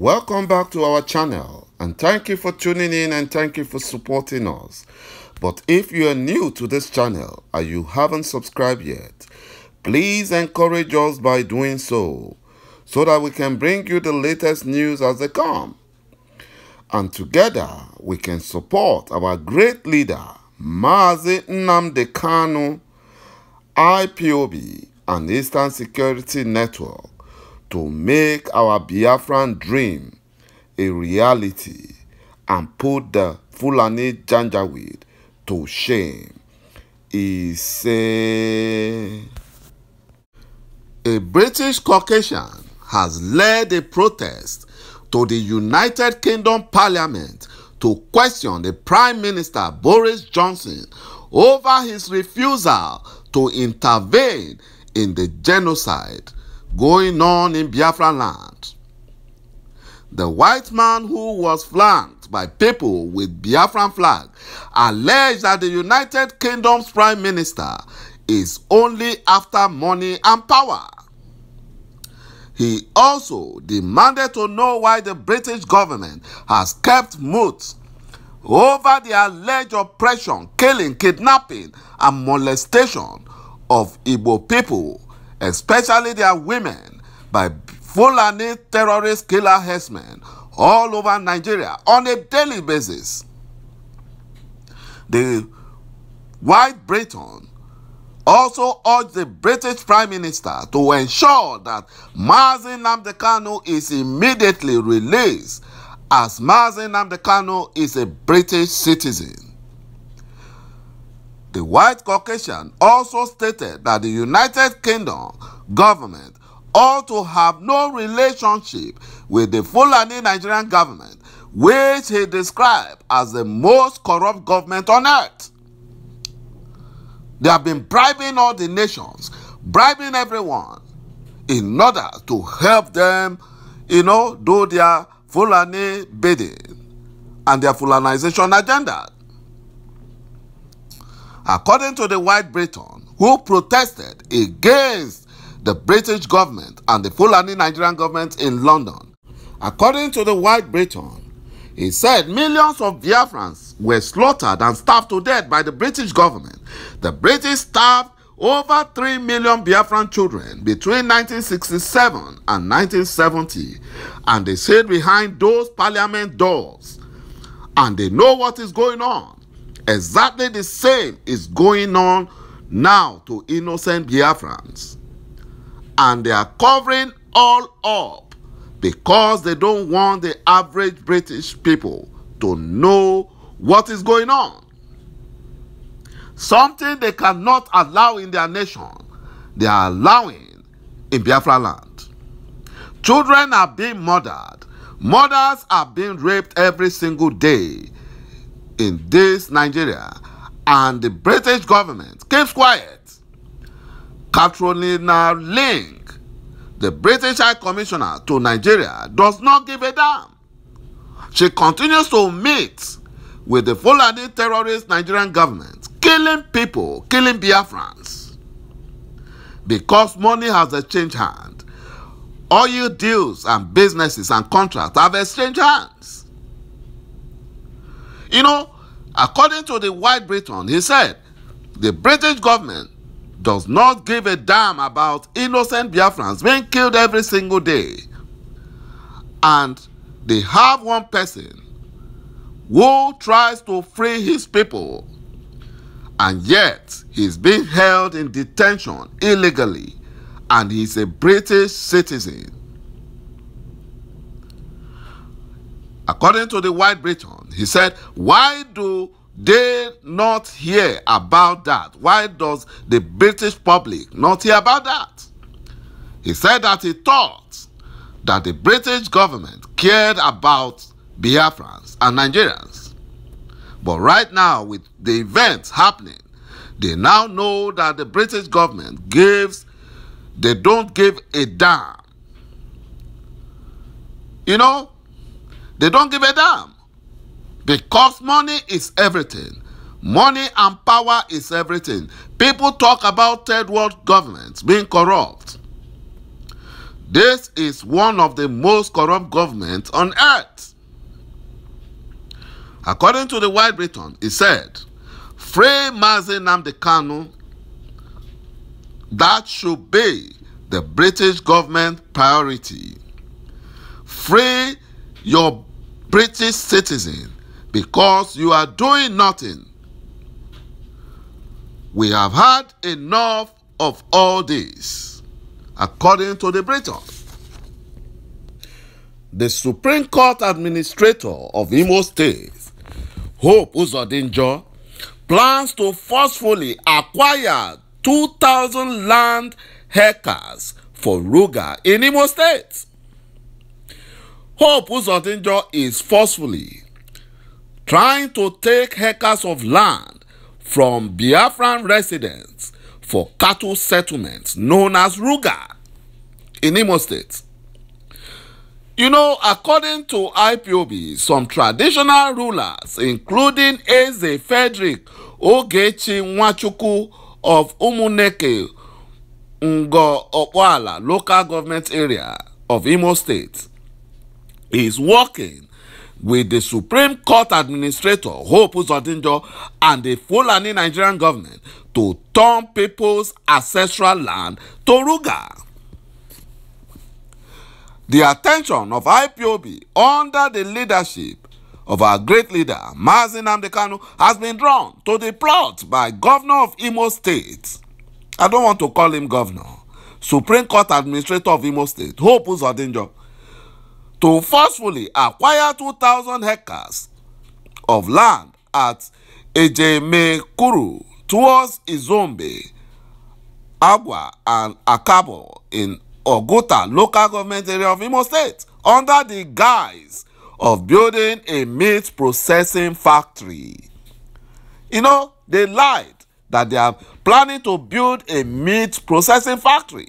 Welcome back to our channel and thank you for tuning in and thank you for supporting us. But if you are new to this channel and you haven't subscribed yet, please encourage us by doing so so that we can bring you the latest news as they come. And together we can support our great leader, Mazi Nnamdi Kanu, IPOB and Eastern Security Network to make our Biafran dream a reality and put the Fulani Janjaweed to shame. He said, a British Caucasian has led a protest to the United Kingdom Parliament to question the Prime Minister Boris Johnson over his refusal to intervene in the genocide going on in Biafra land. The white man who was flanked by people with Biafran flag alleged that the United Kingdom's prime minister is only after money and power. He also demanded to know why the British government has kept mute over the alleged oppression, killing, kidnapping, and molestation of Igbo people especially their women, by Fulani terrorist killer herdsmen all over Nigeria on a daily basis. The White Briton also urged the British Prime Minister to ensure that Mazi Nnamdi Kanu is immediately released as Mazi Nnamdi Kanu is a British citizen. The white Caucasian also stated that the United Kingdom government ought to have no relationship with the Fulani Nigerian government, which he described as the most corrupt government on earth. They have been bribing all the nations, bribing everyone in order to help them, you know, do their Fulani bidding and their Fulanization agenda. According to the White Briton, who protested against the British government and the Fulani Nigerian government in London, according to the White Briton, he said millions of Biafrans were slaughtered and starved to death by the British government. The British starved over 3 million Biafran children between 1967 and 1970 and they stayed behind those parliament doors and they know what is going on. Exactly the same is going on now to innocent Biafrans. And they are covering all up because they don't want the average British people to know what is going on. Something they cannot allow in their nation, they are allowing in Biafra land. Children are being murdered. Mothers are being raped every single day in this Nigeria and the British government keeps quiet. Catriona Laing, the British High Commissioner to Nigeria, does not give a damn. She continues to meet with the Fulani terrorist Nigerian government, killing people, killing Biafrans. Because money has exchanged hand, oil deals and businesses and contracts have exchanged hands. You know, according to the White Briton, he said the British government does not give a damn about innocent Biafrans being killed every single day. And they have one person who tries to free his people and yet he's being held in detention illegally and he's a British citizen. According to the White Briton, he said, why do they not hear about that? Why does the British public not hear about that? He said that he thought that the British government cared about Biafrans and Nigerians. But right now, with the events happening, they now know that the British government gives, they don't give a damn. You know, they don't give a damn. Because money is everything. Money and power is everything. People talk about third world governments being corrupt. This is one of the most corrupt governments on earth. According to the White Briton, he said, Free Mazi Nnamdi Kanu, that should be the British government priority. Free your British citizen because you are doing nothing. We have had enough of all this, according to the Briton. The Supreme Court Administrator of Imo State, Hope Uzodinjo, plans to forcefully acquire 2,000 land hectares for Ruga in Imo State. Hope Uzodinjo is forcefully trying to take hectares of land from Biafran residents for cattle settlements known as Ruga in Imo State. You know, according to IPOB, some traditional rulers, including Eze Frederick Ogechi Nwachukwu of Umuneke Ngo Okpala local government area of Imo State, is working with the Supreme Court Administrator Hope Uzodimma and the Fulani Nigerian government to turn people's ancestral land to Ruga. The attention of IPOB under the leadership of our great leader, Mazi Nnamdi has been drawn to the plot by Governor of Imo State. I don't want to call him governor. Supreme Court Administrator of Imo State, Hope Uzodinjo, to forcefully acquire 2,000 hectares of land at Ejemekuru towards Izombe, Agua, and Akabo in Oguta local government area of Imo State under the guise of building a meat processing factory. You know, they lied that they are planning to build a meat processing factory.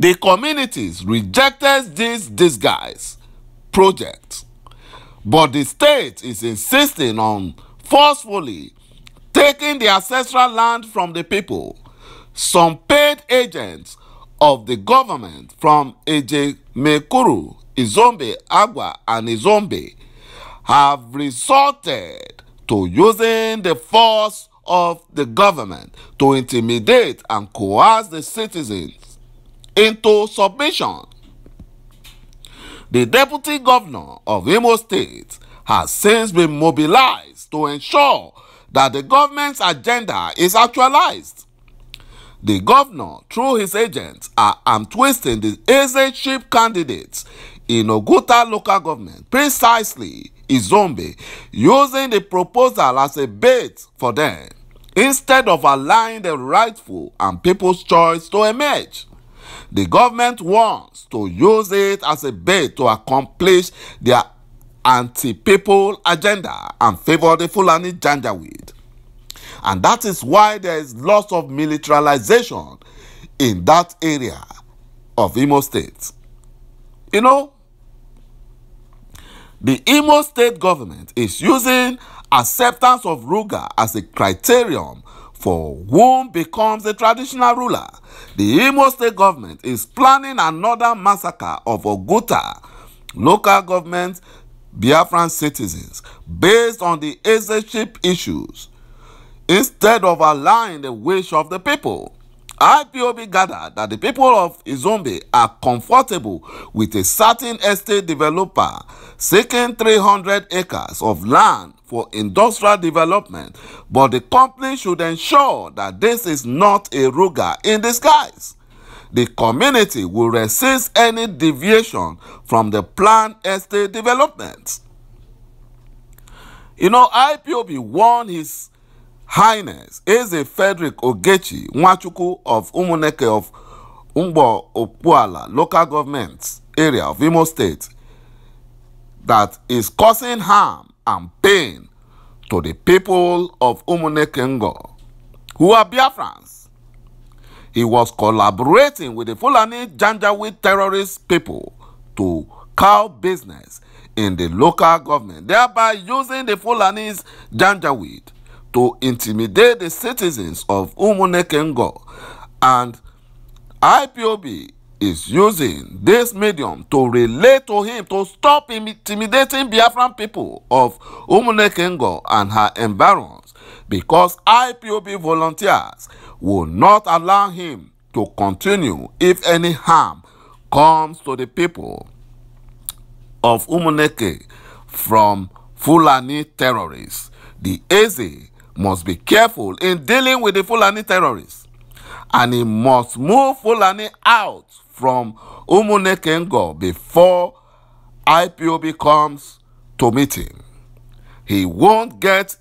The communities rejected this disguise project, but the state is insisting on forcefully taking the ancestral land from the people. Some paid agents of the government from Ejemekuru, Izombe, Agwa, and Izombe have resorted to using the force of the government to intimidate and coerce the citizens into submission. The deputy governor of Imo State has since been mobilized to ensure that the government's agenda is actualized. The governor, through his agents, are arm twisting the chief candidates in Oguta local government, precisely Izombe, using the proposal as a bait for them instead of allowing the rightful and people's choice to emerge. The government wants to use it as a bait to accomplish their anti-people agenda and favor the Fulani Janjaweed. And that is why there is lots of militarization in that area of Imo State. You know, the Imo State government is using acceptance of Ruga as a criterion for whom becomes a traditional ruler. The Imo State government is planning another massacre of Oguta local government Biafran citizens based on the censorship issues instead of allowing the wish of the people. IPOB gathered that the people of Izombe are comfortable with a certain estate developer seeking 300 acres of land for industrial development, but the company should ensure that this is not a ruga in disguise. The community will resist any deviation from the planned estate development. You know, IPOB warned his Highness Eze Frederick Ogechi Nwachukwu of Umuneke of Umbo Opuala local government area of Imo State that is causing harm and pain to the people of Umuneke Ngo who are Biafrans. He was collaborating with the Fulani Janjaweed terrorist people to cow business in the local government, thereby using the Fulani's Janjaweed to intimidate the citizens of Umunekengo and IPOB is using this medium to relate to him to stop intimidating Biafran people of Umunekengo and her environs because IPOB volunteers will not allow him to continue if any harm comes to the people of Umuneke from Fulani terrorists. The Eze must be careful in dealing with the Fulani terrorists and he must move Fulani out from Umunekengo before IPOB comes to meet him. He won't get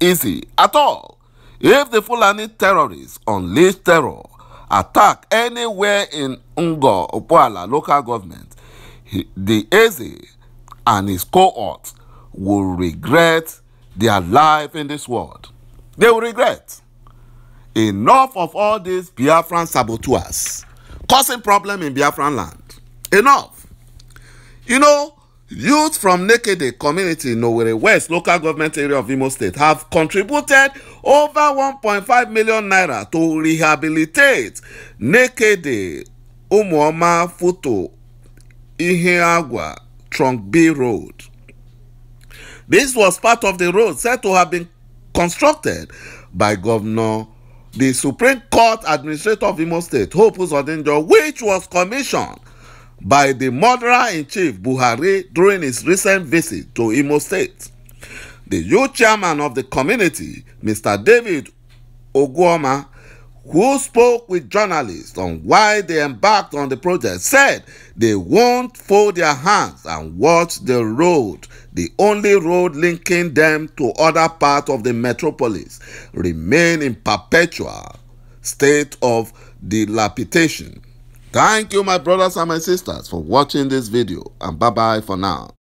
easy at all if the Fulani terrorists unleash terror, attack anywhere in Ungo, Opoala local government, he, the Eze and his cohort will regret their life in this world. They will regret. Enough of all these Biafran saboteurs causing problem in Biafran land. Enough. You know, youth from Nekede community in Owerri West local government area of Imo State have contributed over 1.5 million naira to rehabilitate Nekede Umuoma Futo Iheagwa Trunk B Road. This was part of the road said to have been constructed by Governor the Supreme Court Administrator of Imo State, Hope Uzodinjo, which was commissioned by the murderer-in-chief Buhari during his recent visit to Imo State. The youth chairman of the community, Mr. David Oguoma, who spoke with journalists on why they embarked on the project, said they won't fold their hands and watch the road, the only road linking them to other parts of the metropolis, remain in perpetual state of dilapidation. Thank you, my brothers and my sisters, for watching this video, and bye-bye for now.